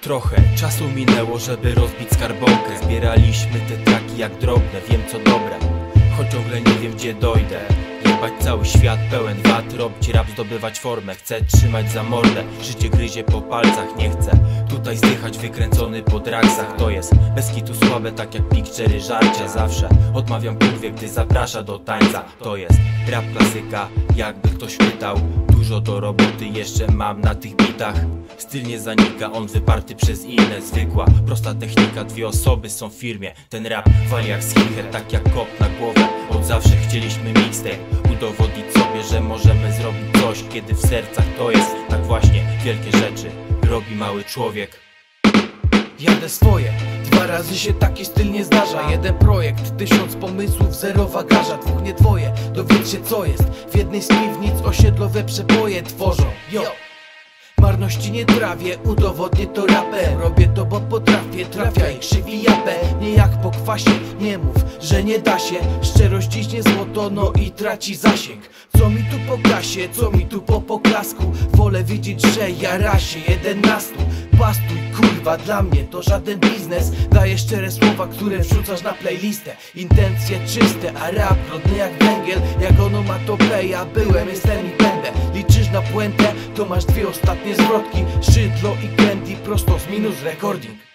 Trochę czasu minęło, żeby rozbić skarbonkę. Zbieraliśmy te traki jak drobne, wiem co dobre. Choć ciągle nie wiem gdzie dojdę. Jebać cały świat pełen wad Robić rap, zdobywać formę. Chcę trzymać za mordę Życie gryzie po palcach, nie chcę Tutaj zdychać wykręcony po draksach. To jest bez kitu słabe, tak jak pikczery żarcia. Zawsze odmawiam kurwie, gdy zaprasza do tańca. To jest rap klasyka, jakby ktoś pytał Dużo do roboty jeszcze mam na tych bitach. Styl nie zanika, on wyparty przez inne. Zwykła, prosta technika, dwie osoby są w firmie. Ten rap wali jak skinhead, tak jak kop na głowę. Od zawsze chcieliśmy mixtape. Udowodnić sobie, że możemy zrobić coś Kiedy w sercach to jest. Tak właśnie wielkie rzeczy Robi mały człowiek Jadę swoje, dwa razy się taki styl nie zdarza. Jeden projekt, tysiąc pomysłów, zero bagaża Dwóch nie twoje, dowiedz się co jest. W jednej z piwnic osiedlowe przeboje tworzą. Yo! Marności nie trawię, udowodnię to rapem. Robię to, bo potrafię, trafia i krzywi japę. Nie jak po kwasie, nie mów, że nie da się. Szczerość ciśnie złoto, no i traci zasięg. Co mi tu po kasie, co mi tu po poklasku? Wolę widzieć, że ja rasie, jeden na stu Pastuj, kurwa, dla mnie to żaden biznes. Daję szczere słowa, które wrzucasz na playlistę. Intencje czyste, a rap rodny jak węgiel. Jak onomatopeja, byłem, jestem i będę. Liczysz na puentę, to masz dwie ostatnie zwrotki. Szydlo i candy prosto z minus recording